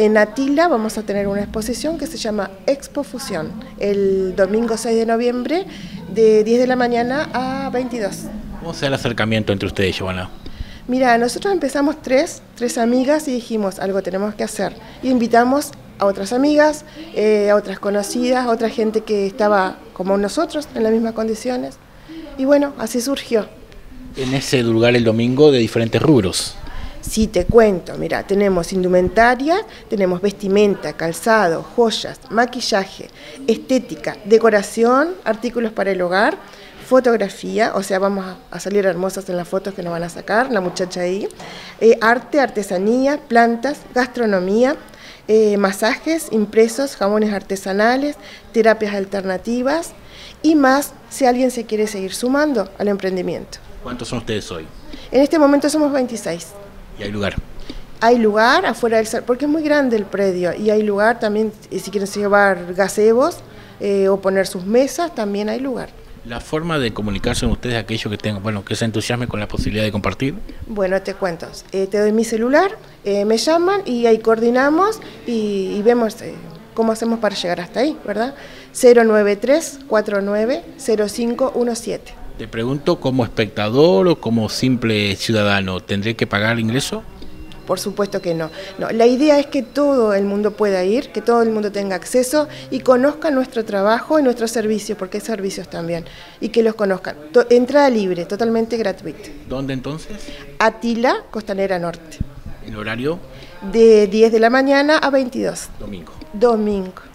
En Atila vamos a tener una exposición que se llama Expo Fusión, el domingo 6 de noviembre, de 10 de la mañana a 22. ¿Cómo se da el acercamiento entre ustedes, Giovanna? Mira, nosotros empezamos tres, tres amigas y dijimos, algo tenemos que hacer. Y invitamos a otras amigas, eh, a otras conocidas, a otra gente que estaba como nosotros, en las mismas condiciones. Y bueno, así surgió. En ese lugar el domingo de diferentes rubros. Sí, te cuento, mira, tenemos indumentaria, tenemos vestimenta, calzado, joyas, maquillaje, estética, decoración, artículos para el hogar, fotografía, o sea, vamos a, salir hermosas en las fotos que nos van a sacar, la muchacha ahí, eh, arte, artesanía, plantas, gastronomía, eh, masajes impresos, jamones artesanales, terapias alternativas y más si alguien se quiere seguir sumando al emprendimiento. ¿Cuántos son ustedes hoy? En este momento somos 26. ¿Y hay lugar? Hay lugar afuera del porque es muy grande el predio y hay lugar también, si quieren llevar gazebos eh, o poner sus mesas, también hay lugar. La forma de comunicarse con ustedes, aquellos que tengan, bueno, que se entusiasmen con la posibilidad de compartir. Bueno, te cuento, eh, te doy mi celular, eh, me llaman y ahí coordinamos y, vemos cómo hacemos para llegar hasta ahí, ¿verdad? 093 49 0517. Te pregunto, como espectador o como simple ciudadano, ¿tendré que pagar el ingreso? Por supuesto que no. no. La idea es que todo el mundo pueda ir, que todo el mundo tenga acceso y conozca nuestro trabajo y nuestros servicios, porque hay servicios también, y que los conozcan. entrada libre, totalmente gratuita. ¿Dónde entonces? Atila, Costanera Norte. ¿El horario? De 10 de la mañana a 22. Domingo. Domingo.